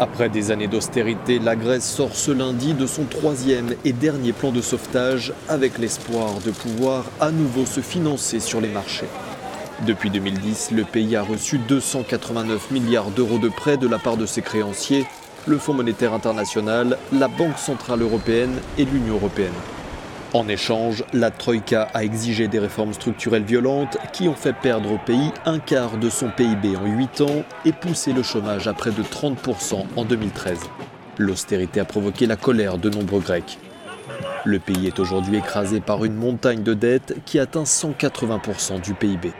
Après des années d'austérité, la Grèce sort ce lundi de son troisième et dernier plan de sauvetage avec l'espoir de pouvoir à nouveau se financer sur les marchés. Depuis 2010, le pays a reçu 289 milliards d'euros de prêts de la part de ses créanciers, le Fonds monétaire international, la Banque centrale européenne et l'Union européenne. En échange, la Troïka a exigé des réformes structurelles violentes qui ont fait perdre au pays un quart de son PIB en 8 ans et poussé le chômage à près de 30% en 2013. L'austérité a provoqué la colère de nombreux Grecs. Le pays est aujourd'hui écrasé par une montagne de dettes qui atteint 180% du PIB.